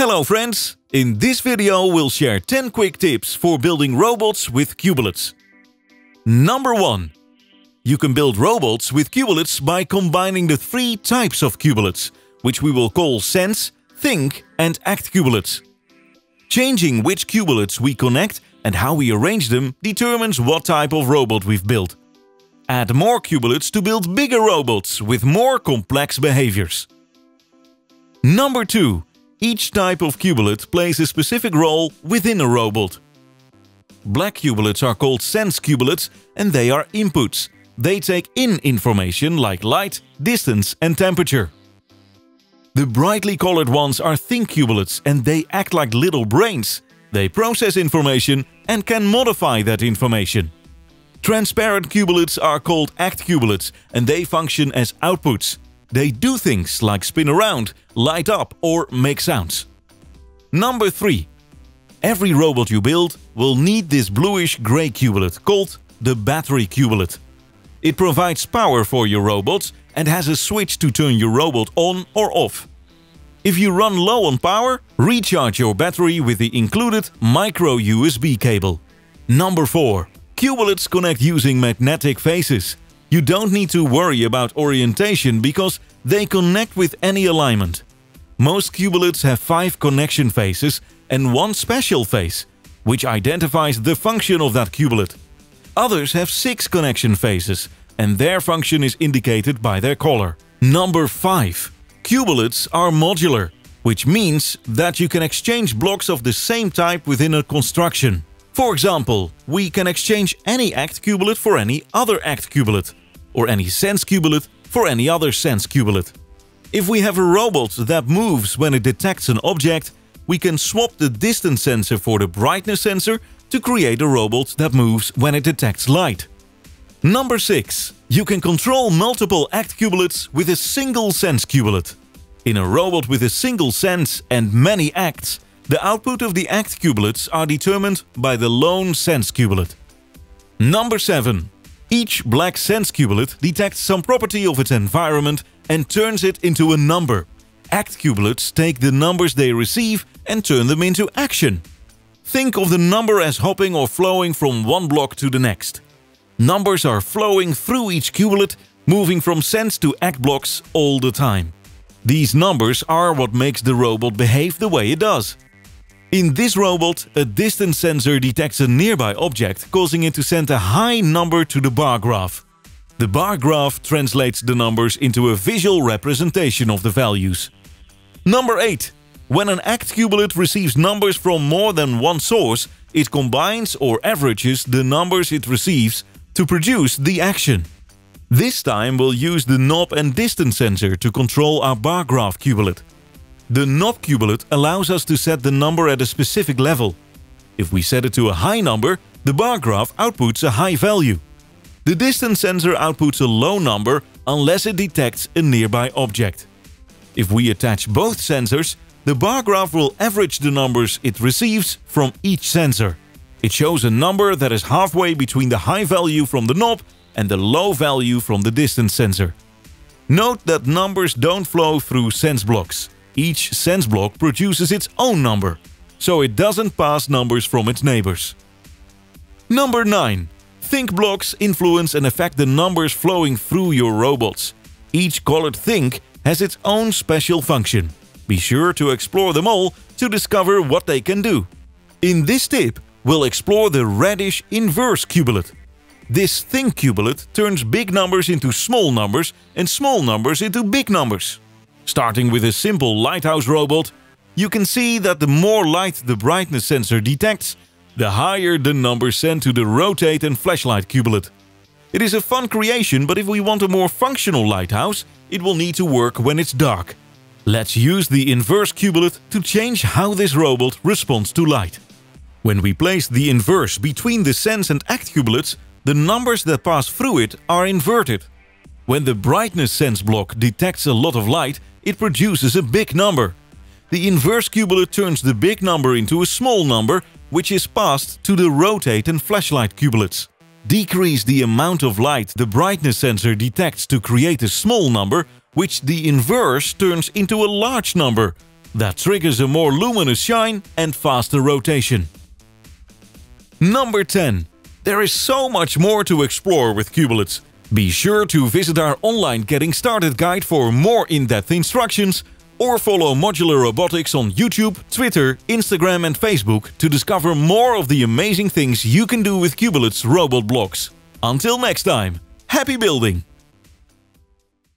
Hello friends! In this video we'll share 10 quick tips for building robots with cubelets. Number 1. You can build robots with cubelets by combining the three types of cubelets, which we will call sense, think and act cubelets. Changing which cubelets we connect and how we arrange them determines what type of robot we've built. Add more cubelets to build bigger robots with more complex behaviors. Number 2. Each type of cubelet plays a specific role within a robot. Black cubelets are called sense cubelets and they are inputs. They take in information like light, distance and temperature. The brightly colored ones are think cubelets and they act like little brains. They process information and can modify that information. Transparent cubelets are called act cubelets and they function as outputs. They do things like spin around, light up or make sounds. Number 3. Every robot you build will need this bluish-gray cubelet called the battery cubelet. It provides power for your robots and has a switch to turn your robot on or off. If you run low on power, recharge your battery with the included micro USB cable. Number 4. Cubelets connect using magnetic faces. You don't need to worry about orientation because they connect with any alignment. Most cubelets have 5 connection faces and one special face, which identifies the function of that cubelet. Others have 6 connection faces and their function is indicated by their color. Number 5. Cubelets are modular, which means that you can exchange blocks of the same type within a construction. For example, we can exchange any act cubelet for any other act cubelet or any sense cubelet for any other sense cubelet. If we have a robot that moves when it detects an object, we can swap the distance sensor for the brightness sensor to create a robot that moves when it detects light. Number 6. You can control multiple act cubelets with a single sense cubelet. In a robot with a single sense and many acts, the output of the act cubelets are determined by the lone sense cubelet. Number 7. Each black sense cubelet detects some property of its environment and turns it into a number. Act cubelets take the numbers they receive and turn them into action. Think of the number as hopping or flowing from one block to the next. Numbers are flowing through each cubelet, moving from sense to act blocks all the time. These numbers are what makes the robot behave the way it does. In this robot, a distance sensor detects a nearby object, causing it to send a high number to the bar graph. The bar graph translates the numbers into a visual representation of the values. Number 8. When an act cubelet receives numbers from more than one source, it combines or averages the numbers it receives to produce the action. This time we'll use the knob and distance sensor to control our bar graph cubelet. The knob cubelet allows us to set the number at a specific level. If we set it to a high number, the bar graph outputs a high value. The distance sensor outputs a low number unless it detects a nearby object. If we attach both sensors, the bar graph will average the numbers it receives from each sensor. It shows a number that is halfway between the high value from the knob and the low value from the distance sensor. Note that numbers don't flow through sense blocks. Each sense block produces its own number, so it doesn't pass numbers from its neighbors. Number 9. Think blocks influence and affect the numbers flowing through your robots. Each colored think has its own special function. Be sure to explore them all to discover what they can do. In this tip, we'll explore the reddish inverse cubelet. This think cubelet turns big numbers into small numbers and small numbers into big numbers. Starting with a simple lighthouse robot, you can see that the more light the brightness sensor detects, the higher the number sent to the rotate and flashlight cubelet. It is a fun creation, but if we want a more functional lighthouse, it will need to work when it's dark. Let's use the inverse cubelet to change how this robot responds to light. When we place the inverse between the sense and act cubelets, the numbers that pass through it are inverted. When the brightness sense block detects a lot of light, it produces a big number. The inverse cubelet turns the big number into a small number, which is passed to the rotate and flashlight cubelets. Decrease the amount of light the brightness sensor detects to create a small number, which the inverse turns into a large number, that triggers a more luminous shine and faster rotation. Number 10. There is so much more to explore with Cubelets. Be sure to visit our online Getting Started guide for more in-depth instructions or follow Modular Robotics on YouTube, Twitter, Instagram and Facebook to discover more of the amazing things you can do with Cubelets robot blocks. Until next time, happy building!